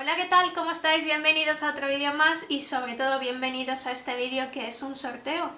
Hola, ¿qué tal? ¿Cómo estáis? Bienvenidos a otro vídeo más y sobre todo bienvenidos a este vídeo que es un sorteo.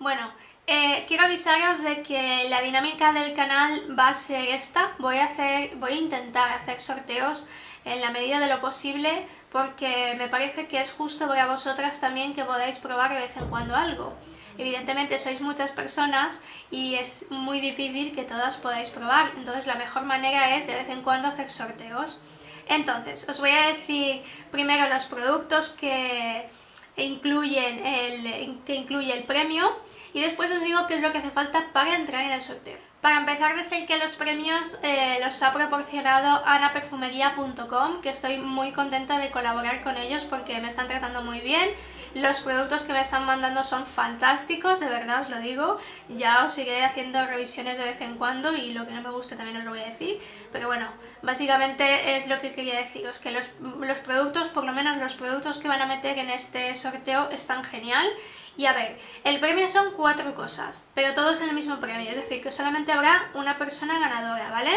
Bueno, eh, quiero avisaros de que la dinámica del canal va a ser esta. Voy a, hacer, voy a intentar hacer sorteos en la medida de lo posible porque me parece que es justo para vosotras también que podáis probar de vez en cuando algo. Evidentemente sois muchas personas y es muy difícil que todas podáis probar, entonces la mejor manera es de vez en cuando hacer sorteos. Entonces, os voy a decir primero los productos que, incluyen el, que incluye el premio y después os digo qué es lo que hace falta para entrar en el sorteo. Para empezar, decir que los premios eh, los ha proporcionado anaperfumería.com, que estoy muy contenta de colaborar con ellos porque me están tratando muy bien los productos que me están mandando son fantásticos, de verdad os lo digo. Ya os seguiré haciendo revisiones de vez en cuando y lo que no me guste también os lo voy a decir. Pero bueno, básicamente es lo que quería deciros, que los, los productos, por lo menos los productos que van a meter en este sorteo están genial. Y a ver, el premio son cuatro cosas, pero todos en el mismo premio, es decir, que solamente habrá una persona ganadora, ¿vale?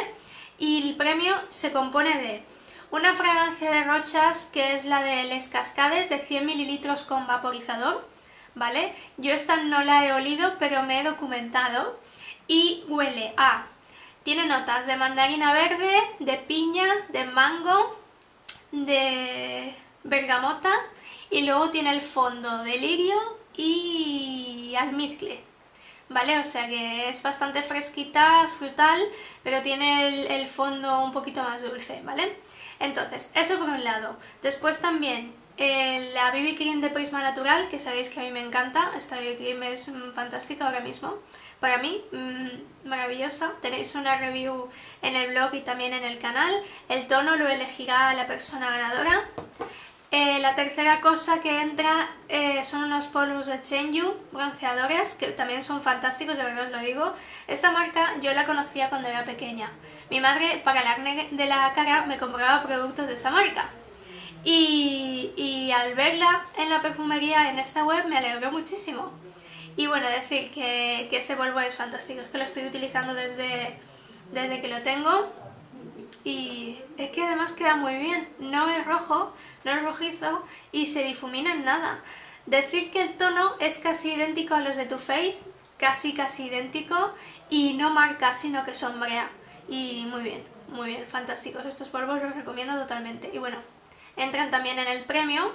Y el premio se compone de una fragancia de rochas que es la de Les Cascades de 100 ml con vaporizador, ¿vale? Yo esta no la he olido, pero me he documentado y huele a... Tiene notas de mandarina verde, de piña, de mango, de bergamota y luego tiene el fondo de lirio y almizcle. ¿Vale? O sea que es bastante fresquita, frutal, pero tiene el, el fondo un poquito más dulce, ¿vale? Entonces, eso por un lado. Después también eh, la BB Cream de Prisma Natural, que sabéis que a mí me encanta. Esta BB Cream es mm, fantástica ahora mismo. Para mí, mm, maravillosa. Tenéis una review en el blog y también en el canal. El tono lo elegirá la persona ganadora. Eh, la tercera cosa que entra eh, son unos polvos de Chenyu, bronceadores, que también son fantásticos, de verdad os lo digo. Esta marca yo la conocía cuando era pequeña. Mi madre para el acné de la cara me compraba productos de esta marca. Y, al verla en la perfumería en esta web me alegró muchísimo. Y bueno, decir que, este polvo es fantástico, es que lo estoy utilizando desde, desde que lo tengo y es que además queda muy bien, no es rojo, no es rojizo y se difumina en nada. Decir que el tono es casi idéntico a los de Too Faced, casi casi idéntico y no marca sino que sombrea y muy bien, muy bien, fantásticos. Estos polvos los recomiendo totalmente. Y bueno, entran también en el premio.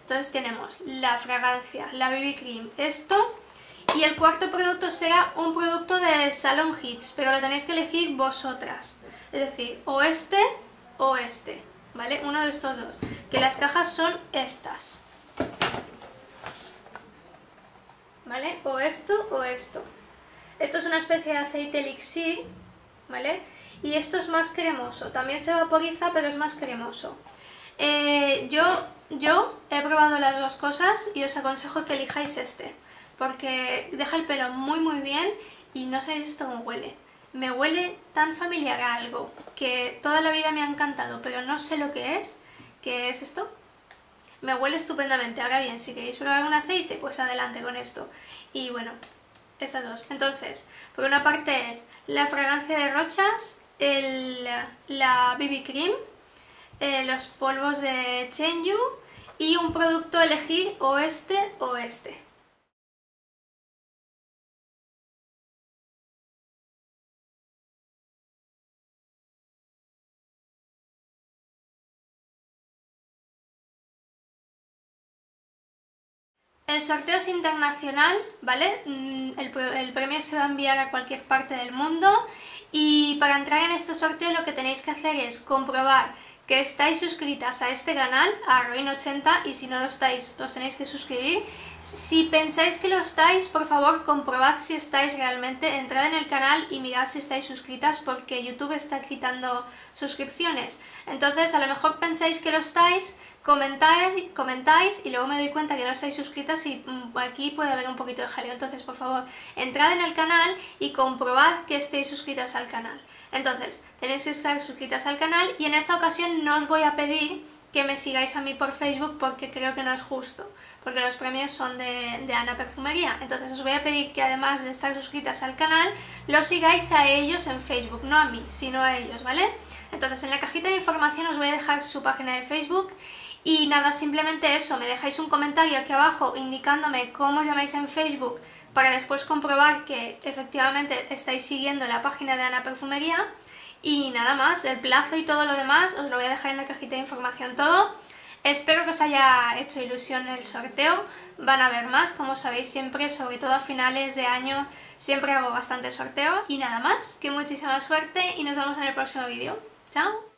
Entonces tenemos la fragancia, la BB Cream, esto. Y el cuarto producto sea un producto de Salon Hits, pero lo tenéis que elegir vosotras. Es decir, o este o este, ¿vale? Uno de estos dos. Que las cajas son estas. ¿Vale? O esto o esto. Esto es una especie de aceite elixir, ¿vale? y esto es más cremoso, también se vaporiza pero es más cremoso. Eh, yo, yo he probado las dos cosas y os aconsejo que elijáis este, porque deja el pelo muy muy bien y no sabéis esto cómo huele. Me huele tan familiar a algo que toda la vida me ha encantado, pero no sé lo que es. ¿Qué es esto? Me huele estupendamente. Ahora bien, si queréis probar un aceite, pues adelante con esto. Y bueno, estas dos. Entonces, por una parte es la fragancia de rochas el, la BB Cream, eh, los polvos de Chenyu y un producto a elegir o este o este. El sorteo es internacional, ¿vale? Mm, el, premio se va a enviar a cualquier parte del mundo y para entrar en este sorteo lo que tenéis que hacer es comprobar que estáis suscritas a este canal, a Ruin80, y si no lo estáis, os tenéis que suscribir. Si pensáis que lo estáis, por favor, comprobad si estáis realmente, entrad en el canal y mirad si estáis suscritas porque YouTube está quitando suscripciones. Entonces, a lo mejor pensáis que lo estáis, comentáis, comentáis y luego me doy cuenta que no estáis suscritas y mm, aquí puede haber un poquito de jaleo. Entonces, por favor, entrad en el canal y comprobad que estéis suscritas al canal. Entonces, tenéis que estar suscritas al canal y en esta ocasión no os voy a pedir que me sigáis a mí por Facebook porque creo que no es justo, porque los premios son de, Ana Perfumería. Entonces os voy a pedir que además de estar suscritas al canal, los sigáis a ellos en Facebook, no a mí, sino a ellos, ¿vale? Entonces en la cajita de información os voy a dejar su página de Facebook y nada, simplemente eso, me dejáis un comentario aquí abajo indicándome cómo os llamáis en Facebook para después comprobar que efectivamente estáis siguiendo la página de Ana Perfumería y nada más, el plazo y todo lo demás os lo voy a dejar en la cajita de información todo. Espero que os haya hecho ilusión el sorteo, van a haber más, como sabéis siempre, sobre todo a finales de año, siempre hago bastantes sorteos. Y nada más, que muchísima suerte y nos vemos en el próximo vídeo. ¡Chao!